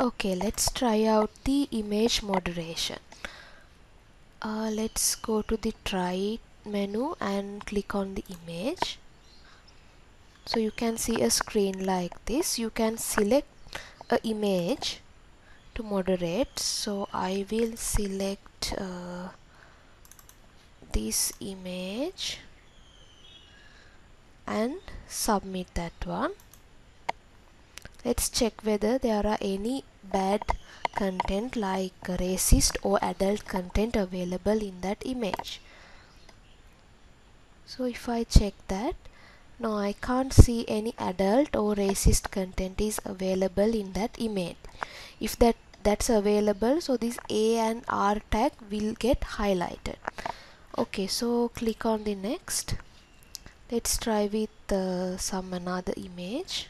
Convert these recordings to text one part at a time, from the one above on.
okay let's try out the image moderation. Uh, let's go to the try menu and click on the image. So you can see a screen like this. You can select a image to moderate. So I will select uh, this image and submit that one. Let's check whether there are any bad content like racist or adult content available in that image. So if I check that no I can't see any adult or racist content is available in that image. If that that's available so this A and R tag will get highlighted. Okay so click on the next. Let's try with uh, some another image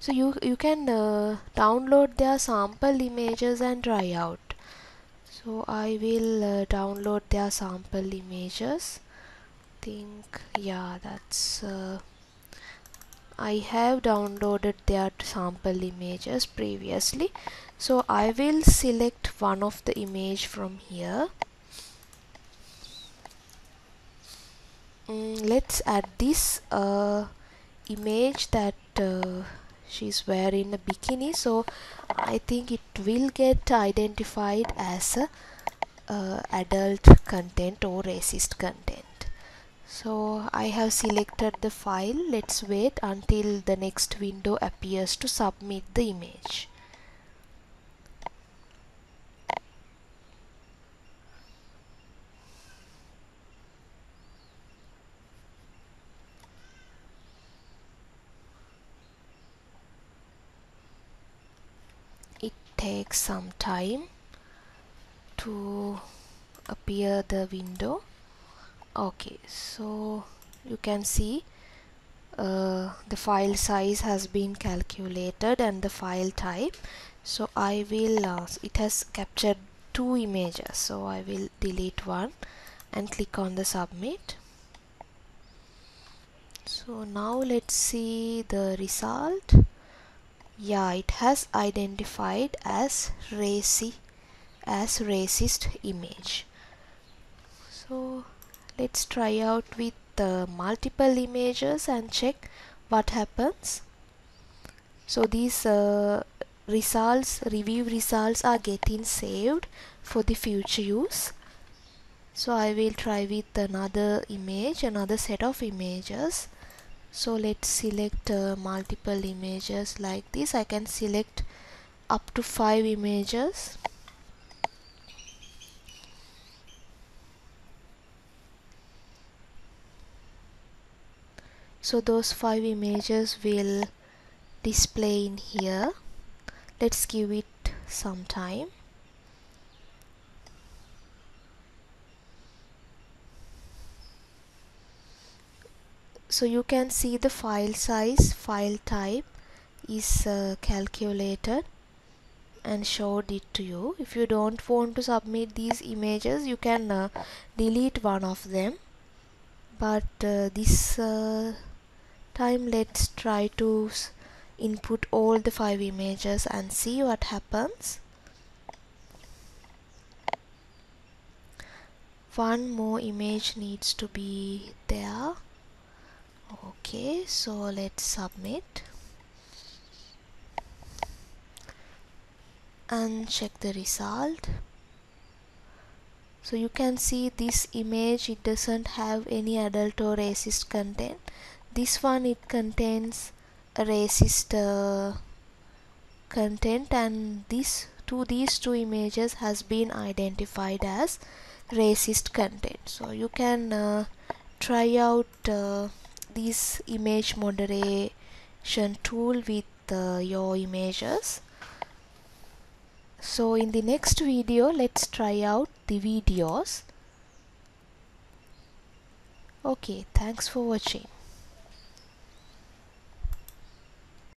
so you you can uh, download their sample images and try out. So I will uh, download their sample images. I think yeah that's uh, I have downloaded their sample images previously. So I will select one of the image from here. Mm, let's add this uh, image that uh, she's wearing a bikini so I think it will get identified as a uh, adult content or racist content. So I have selected the file. Let's wait until the next window appears to submit the image takes some time to appear the window. Okay so you can see uh, the file size has been calculated and the file type. So I will uh, it has captured two images. So I will delete one and click on the submit. So now let's see the result yeah it has identified as racy as racist image. So let's try out with multiple images and check what happens. So these uh, results review results are getting saved for the future use. So I will try with another image another set of images so let's select uh, multiple images like this. I can select up to five images. So those five images will display in here. Let's give it some time so you can see the file size file type is uh, calculated and showed it to you. If you don't want to submit these images you can uh, delete one of them. But uh, this uh, time let's try to input all the five images and see what happens. One more image needs to be there okay so let's submit. And check the result. So you can see this image it doesn't have any adult or racist content. This one it contains a racist uh, content and this two these two images has been identified as racist content. So you can uh, try out uh, this image moderation tool with uh, your images. So in the next video let's try out the videos. Okay thanks for watching